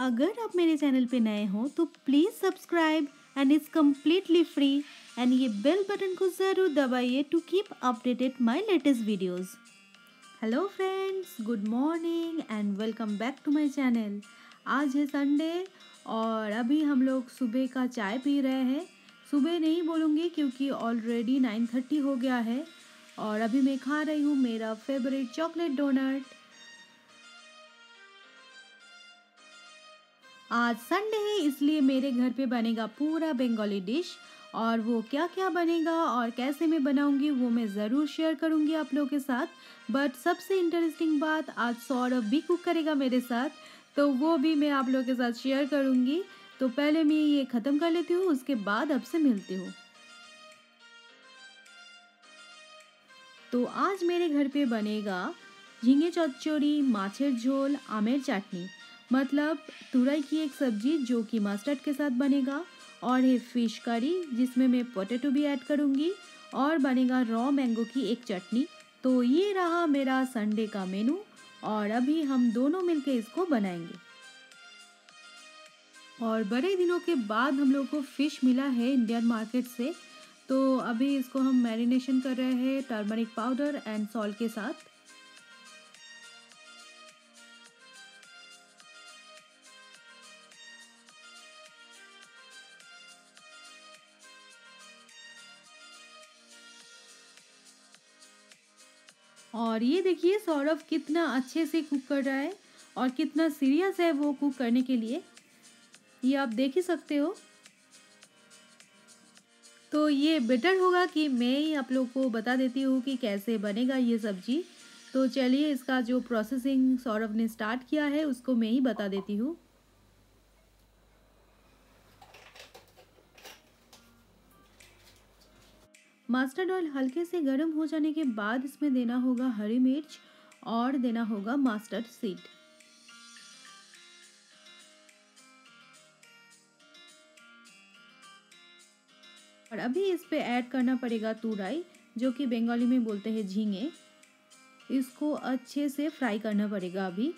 अगर आप मेरे चैनल पे नए हो तो please subscribe and it's completely free and ये बेल बटन को ज़रूर दबाइए to keep updated my latest videos hello friends good morning and welcome back to my channel आज है संडे और अभी हम लोग सुबह का चाय पी रहे हैं। सुबह नहीं बोलूँगी क्योंकि ऑलरेडी नाइन थर्टी हो गया है। और अभी मैं खा रही हूँ मेरा फेवरेट चॉकलेट डोनट आज संडे है, इसलिए मेरे घर पे बनेगा पूरा बंगाली डिश और वो क्या क्या बनेगा और कैसे मैं बनाऊँगी, वो मैं ज़रूर शेयर करूँगी आप लोगों के साथ। बट सबसे इंटरेस्टिंग बात आज सौरभ भी कुक करेगा मेरे साथ तो वो भी मैं आप लोगों के साथ शेयर करूँगी। तो पहले मैं ये ख़त्म कर लेती हूँ, उसके बाद अब से मिलती हूँ। तो आज मेरे घर पे बनेगा झींगे चौचौरी माछेर झोल, आमेर चाटनी। मतलब तुरई की एक सब्ज़ी जो कि मस्टर्ड के साथ बनेगा और है फ़िश करी जिसमें मैं पोटैटो भी ऐड करूँगी और बनेगा रॉ मैंगो की एक चटनी। तो ये रहा मेरा संडे का मेनू और अभी हम दोनों मिलके इसको बनाएँगे। और बड़े दिनों के बाद हम लोग को फ़िश मिला है इंडियन मार्केट से। तो अभी इसको हम मैरिनेशन कर रहे हैं टर्मरिक पाउडर एंड सॉल्ट के साथ। और ये देखिए सौरभ कितना अच्छे से कुक कर रहा है और कितना सीरियस है वो कुक करने के लिए। ये आप देख ही सकते हो। तो ये बेटर होगा कि मैं ही आप लोग को बता देती हूँ कि कैसे बनेगा ये सब्ज़ी। तो चलिए इसका जो प्रोसेसिंग सौरभ ने स्टार्ट किया है, उसको मैं ही बता देती हूँ। मस्टर्ड ऑयल हल्के से गर्म हो जाने के बाद इसमें देना होगा हरी मिर्च और देना होगा मस्टर्ड सीड। और अभी इस पे ऐड करना पड़ेगा तुराई, जो कि बंगाली में बोलते हैं झींगे। इसको अच्छे से फ्राई करना पड़ेगा अभी।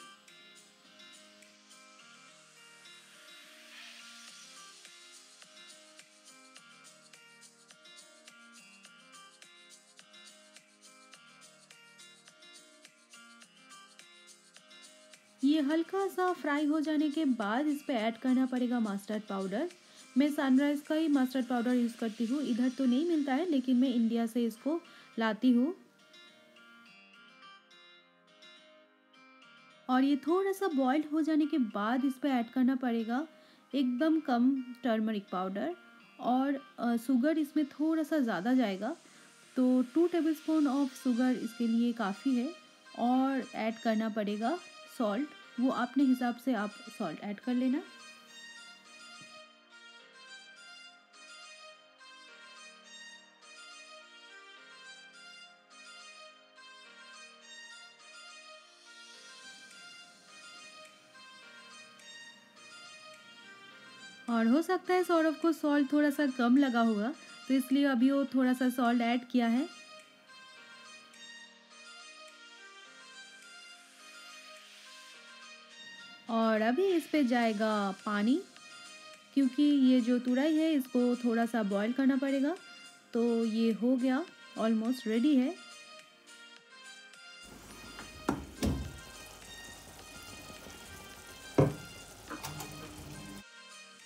हल्का सा फ्राई हो जाने के बाद इस पर ऐड करना पड़ेगा मस्टर्ड पाउडर मैं सनराइज़ का ही मस्टर्ड पाउडर यूज़ करती हूँ। इधर तो नहीं मिलता है, लेकिन मैं इंडिया से इसको लाती हूँ। और ये थोड़ा सा बॉइल्ड हो जाने के बाद इस पर ऐड करना पड़ेगा एकदम कम टर्मरिक पाउडर और शुगर इसमें थोड़ा सा ज़्यादा जाएगा। तो two tablespoon of sugar इसके लिए काफ़ी है। और ऐड करना पड़ेगा सॉल्ट वो अपने हिसाब से आप सॉल्ट ऐड कर लेना। और हो सकता है सौरभ को सॉल्ट थोड़ा सा कम लगा होगा तो इसलिए अभी वो थोड़ा सा सॉल्ट ऐड किया है। और अभी इस पे जाएगा पानी, क्योंकि ये जो तुरई है, इसको थोड़ा सा बॉईल करना पड़ेगा। तो ये हो गया ऑलमोस्ट रेडी है।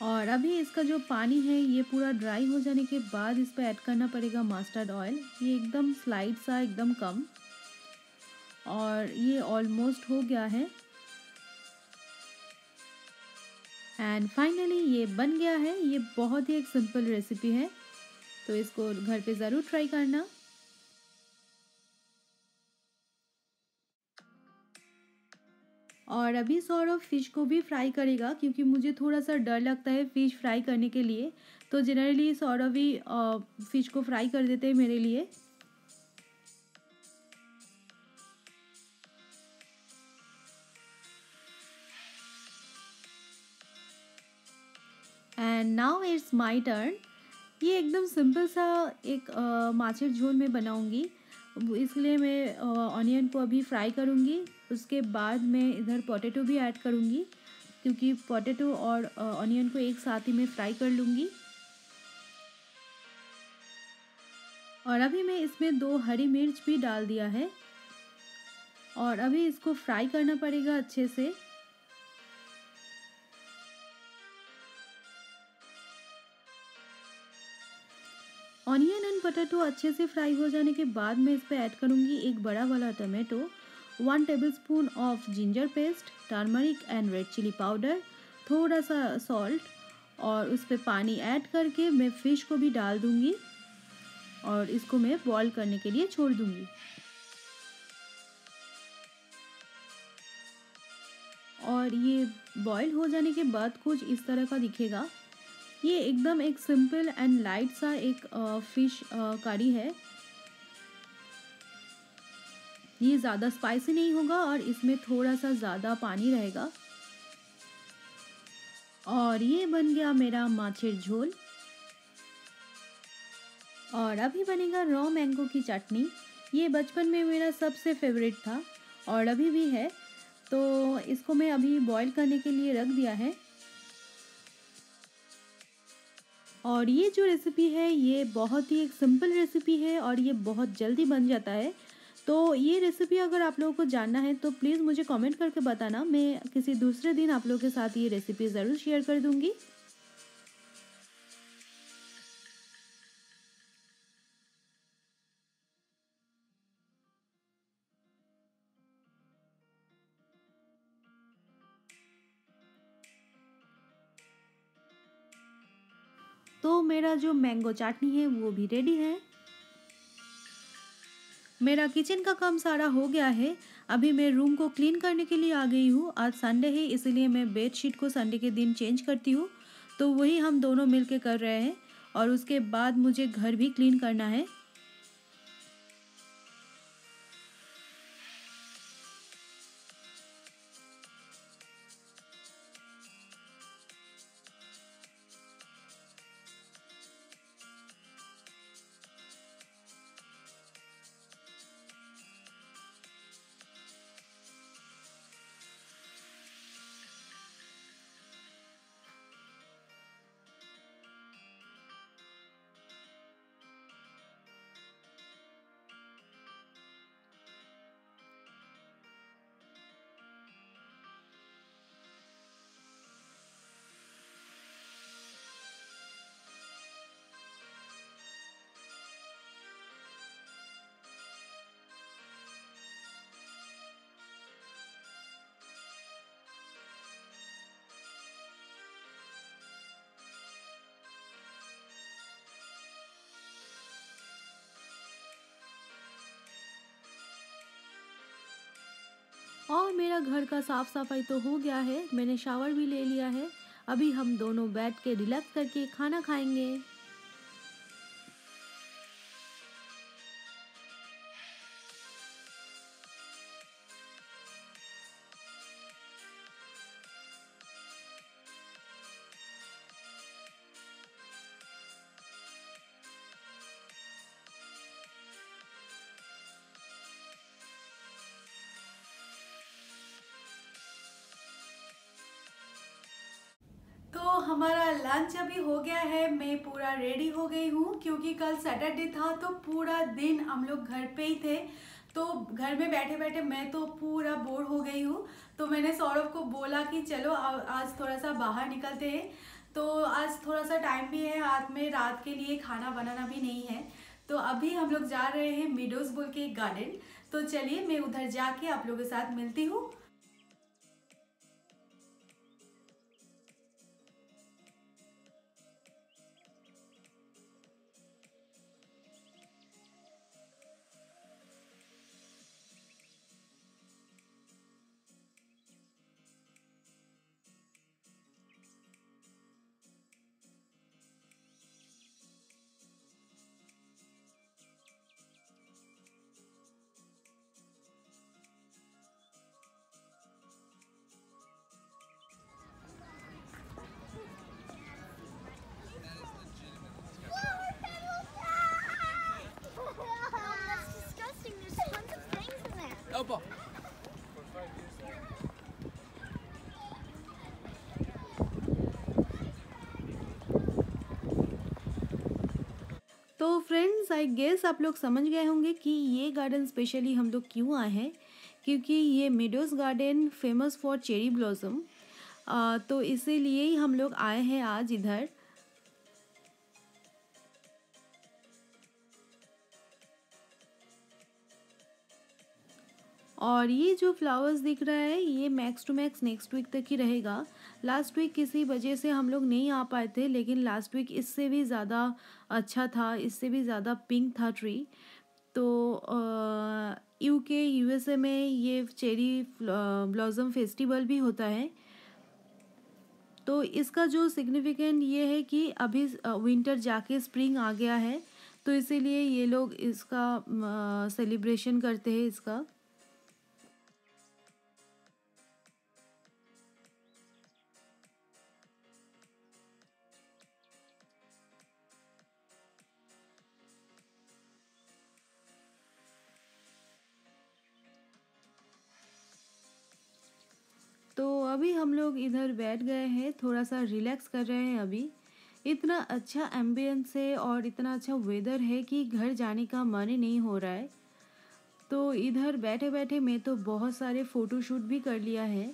और अभी इसका जो पानी है, ये पूरा ड्राई हो जाने के बाद इस पर ऐड करना पड़ेगा मस्टर्ड ऑयल ये एकदम स्लाइड सा, एकदम कम। और ये ऑलमोस्ट हो गया है। एंड फाइनली ये बन गया है। ये बहुत ही एक सिंपल रेसिपी है। तो इसको घर पे ज़रूर ट्राई करना। और अभी सौरभ फ़िश को भी फ्राई करेगा, क्योंकि मुझे थोड़ा सा डर लगता है फ़िश फ्राई करने के लिए। तो जनरली सौरभ ही फ़िश को फ्राई कर देते हैं मेरे लिए। And now it's my turn ये एकदम सिंपल सा एक माछर झोल में बनाऊँगी। इसलिए मैं ऑनियन को अभी फ्राई करूँगी। उसके बाद मैं इधर पोटैटो भी ऐड करूँगी। क्योंकि पोटैटो और ऑनियन को एक साथ ही मैं फ्राई कर लूँगी। और अभी मैं इसमें दो हरी मिर्च भी डाल दिया है। और अभी इसको फ्राई करना पड़ेगा अच्छे से। ऑनियन एंड पोटैटो अच्छे से फ्राई हो जाने के बाद मैं इस पर ऐड करूँगी एक बड़ा वाला tomato one tablespoon of ginger paste turmeric and red chilli powder थोड़ा सा सॉल्ट और उस पर पानी ऐड करके मैं फ़िश को भी डाल दूँगी और इसको मैं बॉईल करने के लिए छोड़ दूँगी। और ये बॉईल हो जाने के बाद कुछ इस तरह का दिखेगा। ये एकदम एक सिंपल एंड लाइट सा एक फ़िश करी है। ये ज़्यादा स्पाइसी नहीं होगा और इसमें थोड़ा सा ज़्यादा पानी रहेगा। और ये बन गया मेरा माछेर झोल। और अभी बनेगा रॉ मैंगो की चटनी। ये बचपन में मेरा सबसे फेवरेट था और अभी भी है। तो इसको मैं अभी बॉईल करने के लिए रख दिया है। और ये जो रेसिपी है, ये बहुत ही एक सिंपल रेसिपी है और ये बहुत जल्दी बन जाता है। तो ये रेसिपी अगर आप लोगों को जानना है तो प्लीज़ मुझे कमेंट करके बताना। मैं किसी दूसरे दिन आप लोगों के साथ ये रेसिपी ज़रूर शेयर कर दूँगी। तो मेरा जो मैंगो चाटनी है, वो भी रेडी है। मेरा किचन का काम सारा हो गया है। अभी मैं रूम को क्लीन करने के लिए आ गई हूँ। आज संडे है, इसलिए मैं बेड शीट को संडे के दिन चेंज करती हूँ। तो वही हम दोनों मिलके कर रहे हैं और उसके बाद मुझे घर भी क्लीन करना है। और मेरा घर का साफ़ सफ़ाई तो हो गया है। मैंने शावर भी ले लिया है। अभी हम दोनों बैठ के रिलैक्स करके खाना खाएँगे। हमारा लंच अभी हो गया है, मैं पूरा रेडी हो गई हूँ, क्योंकि कल सैटरडे था तो पूरा दिन हम लोग घर पे ही थे। तो घर में बैठे बैठे मैं तो पूरा बोर हो गई हूँ। तो मैंने सौरभ को बोला कि चलो आज थोड़ा सा बाहर निकलते हैं। तो आज थोड़ा सा टाइम भी है हाथ में रात के लिए खाना बनाना भी नहीं है। तो अभी हम लोग जा रहे हैं मिडोज बोल के एक गार्डन तो चलिए, मैं उधर जाके आप लोगों के साथ मिलती हूँ। तो फ्रेंड्स आई गेस आप लोग समझ गए होंगे कि ये गार्डन स्पेशली हम लोग क्यों आए हैं, क्योंकि ये Meadows garden famous for cherry blossom तो इसीलिए ही हम लोग आए हैं आज इधर। और ये जो फ्लावर्स दिख रहा है, ये max to max next week तक ही रहेगा। लास्ट वीक किसी वजह से हम लोग नहीं आ पाए थे, लेकिन लास्ट वीक इससे भी ज़्यादा अच्छा था, इससे भी ज़्यादा पिंक था ट्री तो यू के यूएसए में ये चेरी ब्लॉज़म फेस्टिवल भी होता है। तो इसका जो सिग्निफिकेंट ये है कि अभी विंटर जाके स्प्रिंग आ गया है तो इसीलिए ये लोग इसका सेलिब्रेशन करते हैं इसका। अभी हम लोग इधर बैठ गए हैं थोड़ा सा रिलैक्स कर रहे हैं अभी। इतना अच्छा एम्बियंस है और इतना अच्छा वेदर है कि घर जाने का मन ही नहीं हो रहा है। तो इधर बैठे बैठे मैं तो बहुत सारे फ़ोटोशूट भी कर लिया है।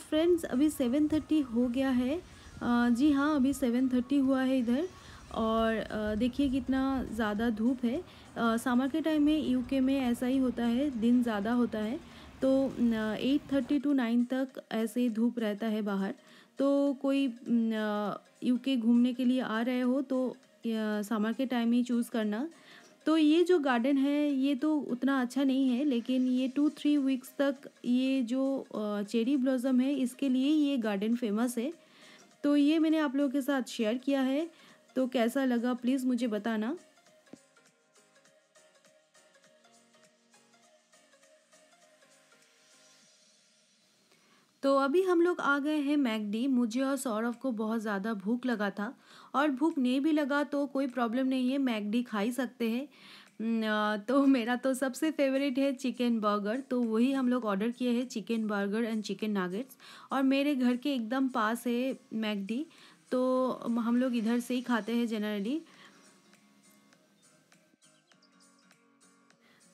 फ्रेंड्स अभी सेवन थर्टी हो गया है। जी हाँ अभी सेवन थर्टी हुआ है इधर। और देखिए कितना ज़्यादा धूप है। समर के टाइम में यूके में ऐसा ही होता है, दिन ज़्यादा होता है। तो एट थर्टी टू नाइन तक ऐसे धूप रहता है बाहर। तो कोई यूके घूमने के लिए आ रहे हो तो समर के टाइम ही चूज़ करना। तो ये जो गार्डन है, ये तो उतना अच्छा नहीं है, लेकिन ये टू थ्री वीक्स तक ये जो चेरी ब्लॉज़म है, इसके लिए ये गार्डन फ़ेमस है। तो ये मैंने आप लोगों के साथ शेयर किया है। तो कैसा लगा प्लीज़ मुझे बताना। अभी हम लोग आ गए हैं मैगडी मुझे और सौरभ को बहुत ज़्यादा भूख लगा था। और भूख नहीं भी लगा तो कोई प्रॉब्लम नहीं है मैगडी खा ही सकते हैं। तो मेरा तो सबसे फेवरेट है चिकन बर्गर। तो वही हम लोग ऑर्डर किए हैं, chicken burger and chicken nuggets. और मेरे घर के एकदम पास है मैगडी तो हम लोग इधर से ही खाते हैं जनरली।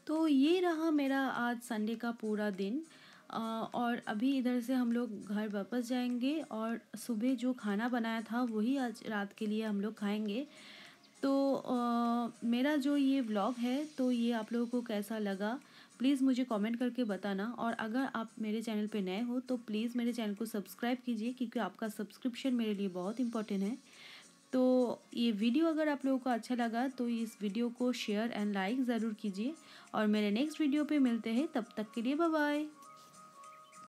तो ये रहा मेरा आज संडे का पूरा दिन। और अभी इधर से हम लोग घर वापस जाएँगे और सुबह जो खाना बनाया था वही आज रात के लिए हम लोग खाएँगे। तो आ, मेरा जो ये व्लॉग है तो ये आप लोगों को कैसा लगा प्लीज़ मुझे कमेंट करके बताना। और अगर आप मेरे चैनल पे नए हो तो प्लीज़ मेरे चैनल को सब्सक्राइब कीजिए क्योंकि आपका सब्सक्रिप्शन मेरे लिए बहुत इंपॉर्टेंट है। तो ये वीडियो अगर आप लोगों को अच्छा लगा तो इस वीडियो को शेयर एंड लाइक ज़रूर कीजिए। और मेरे नेक्स्ट वीडियो पे मिलते हैं तब तक के लिए बाय